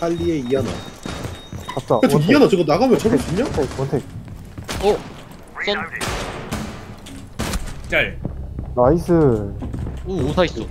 칼리의 이하나. 야, 잡자. 저 이하나 저거 나가면 잡을 수 있냐? 원택, 원택. 어? 썬? 짤 나이스. 오 오사 있어